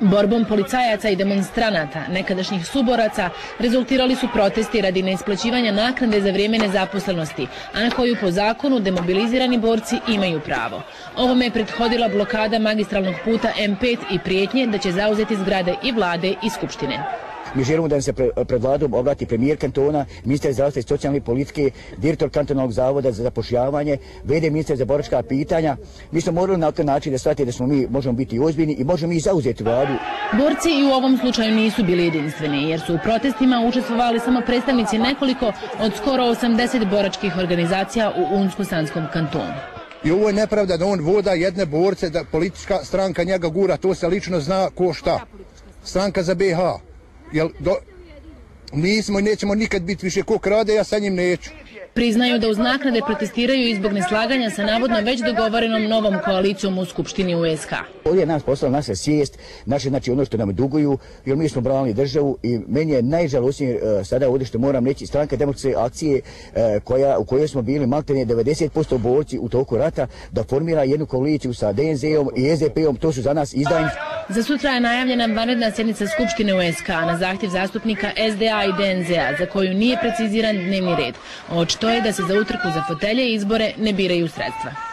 Borbom policajaca i demonstranata, nekadašnjih suboraca, rezultirali su protesti radi neisplaćivanja naknade za vrijeme nezaposlenosti, a na koju po zakonu demobilizirani borci imaju pravo. Ovome je prethodila blokada magistralnog puta M5 i prijetnje da će zauzeti zgrade i vlade i skupštine. Mi želimo da nam se pred vladom obrati premijer kantona, ministar zdravstva i socijalne politike, direktor kantonalnog zavoda za zapošljavanje, vede ministar za boračka pitanja. Mi smo morali na taj način da shvatiti da smo mi možemo biti ozbiljni i možemo i zauzeti vladu. Borci i u ovom slučaju nisu bili jedinstveni, jer su u protestima učestvovali samo predstavnici nekoliko od skoro 80 boračkih organizacija u Unsko-Sanskom kantonu. I ovo je nepravda da on voda jedne borce, da politička stranka njega gura, to se lično zna ko šta. Stranka za BH jel do, nismo i nećemo nikad biti više ko krade, ja sa njim neću. Priznaju da uz naknade protestiraju i zbog neslaganja sa navodno već dogovorenom novom koalicijom u Skupštini USK. Ovdje je nas poslala naša svijest, naše znači ono što nam duguju, jer mi smo branili državu i meni je najžalostnije uh, sada ovdje što moram reći stranka demokratske akcije uh, koja, u kojoj smo bili maltene 90% borci u toku rata da formira jednu koaliciju sa DNZ-om i SDP-om, to su za nas izdajnici. Za sutra je najavljena vanredna sjednica Skupštine USK na zahtjev zastupnika SDA i DNZ-a za koju nije preciziran dnevni red. Očito je da se za utrku za fotelje i izbore ne biraju sredstva.